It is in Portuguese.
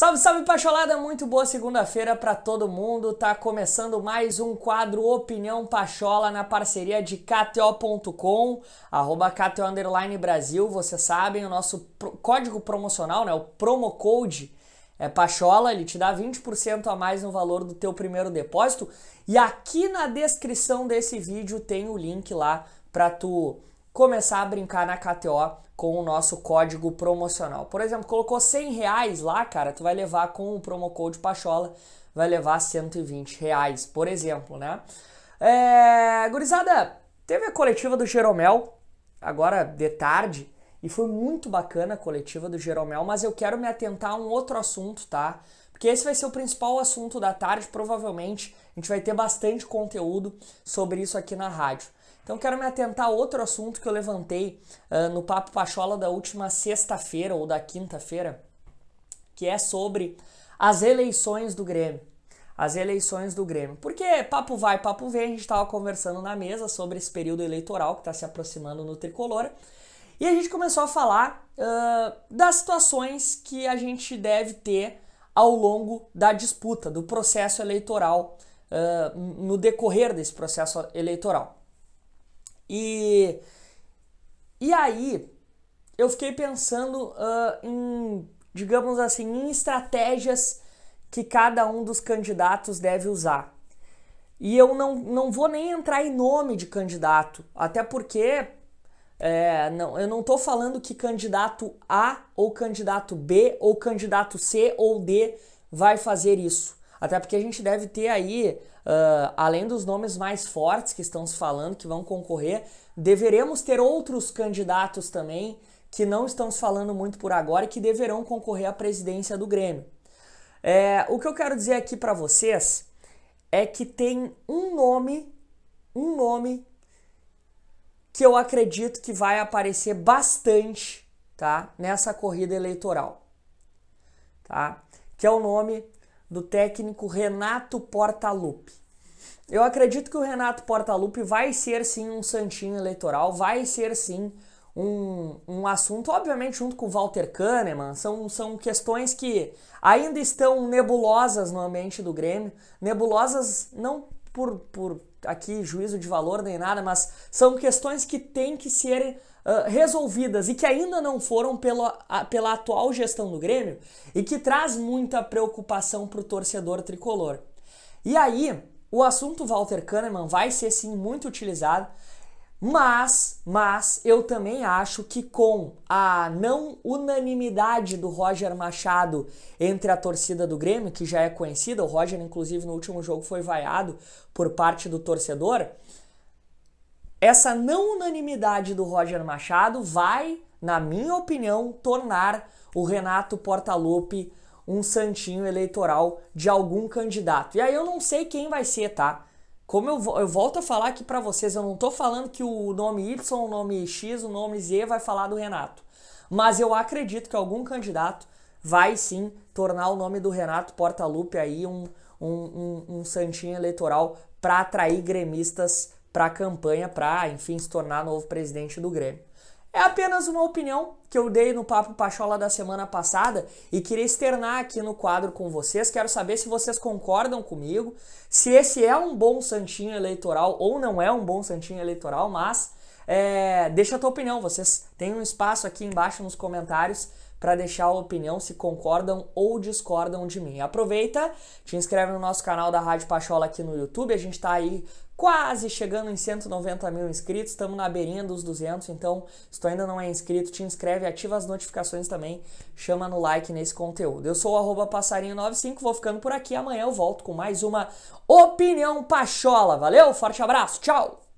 Salve, salve Pacholada, muito boa segunda-feira para todo mundo. Tá começando mais um quadro Opinião Pachola na parceria de KTO.com, arroba KTO Underline Brasil. Vocês sabem, o nosso pro código promocional, né, o promo code é Pachola, ele te dá 20% a mais no valor do teu primeiro depósito. E aqui na descrição desse vídeo tem o link lá para tu começar a brincar na KTO com o nosso código promocional. Por exemplo, colocou 100 reais lá, cara, tu vai levar com o promo code Pachola, vai levar 120 reais, por exemplo, né? É, gurizada, teve a coletiva do Jeromel, agora de tarde, e foi muito bacana a coletiva do Jeromel, mas eu quero me atentar a um outro assunto, tá? Porque esse vai ser o principal assunto da tarde, provavelmente a gente vai ter bastante conteúdo sobre isso aqui na rádio. Então quero me atentar a outro assunto que eu levantei uh, no Papo Pachola da última sexta-feira ou da quinta-feira, que é sobre as eleições do Grêmio. As eleições do Grêmio. Porque papo vai, papo vem, a gente estava conversando na mesa sobre esse período eleitoral que está se aproximando no Tricolor. E a gente começou a falar uh, das situações que a gente deve ter ao longo da disputa, do processo eleitoral, uh, no decorrer desse processo eleitoral. E, e aí eu fiquei pensando uh, em, digamos assim, em estratégias que cada um dos candidatos deve usar. E eu não, não vou nem entrar em nome de candidato, até porque é, não, eu não estou falando que candidato A ou candidato B ou candidato C ou D vai fazer isso. Até porque a gente deve ter aí Uh, além dos nomes mais fortes que estão se falando que vão concorrer, deveremos ter outros candidatos também que não estão se falando muito por agora e que deverão concorrer à presidência do Grêmio. É, o que eu quero dizer aqui para vocês é que tem um nome, um nome que eu acredito que vai aparecer bastante, tá, nessa corrida eleitoral, tá? Que é o nome do técnico Renato Portaluppi. Eu acredito que o Renato Portaluppi vai ser sim um santinho eleitoral, vai ser sim um, um assunto, obviamente junto com o Walter Kahneman, são, são questões que ainda estão nebulosas no ambiente do Grêmio, nebulosas não por, por aqui juízo de valor nem nada, mas são questões que têm que ser uh, resolvidas e que ainda não foram pela, a, pela atual gestão do Grêmio e que traz muita preocupação para o torcedor tricolor. E aí, o assunto Walter Kahneman vai ser sim muito utilizado, mas, mas eu também acho que com a não unanimidade do Roger Machado entre a torcida do Grêmio, que já é conhecida, o Roger inclusive no último jogo foi vaiado por parte do torcedor, essa não unanimidade do Roger Machado vai, na minha opinião, tornar o Renato Portaluppi um santinho eleitoral de algum candidato. E aí eu não sei quem vai ser, tá? Como eu, eu volto a falar aqui para vocês, eu não tô falando que o nome Y, o nome X, o nome Z vai falar do Renato. Mas eu acredito que algum candidato vai sim tornar o nome do Renato Portaluppi aí um, um, um, um santinho eleitoral para atrair gremistas para a campanha, para, enfim, se tornar novo presidente do Grêmio. É apenas uma opinião que eu dei no Papo Pachola da semana passada e queria externar aqui no quadro com vocês. Quero saber se vocês concordam comigo, se esse é um bom santinho eleitoral ou não é um bom santinho eleitoral, mas é, deixa a tua opinião. Vocês têm um espaço aqui embaixo nos comentários para deixar a opinião se concordam ou discordam de mim. Aproveita, te inscreve no nosso canal da Rádio Pachola aqui no YouTube. A gente está aí quase chegando em 190 mil inscritos, estamos na beirinha dos 200, então se tu ainda não é inscrito, te inscreve, ativa as notificações também, chama no like nesse conteúdo. Eu sou o passarinho95, vou ficando por aqui, amanhã eu volto com mais uma Opinião Pachola, valeu, forte abraço, tchau!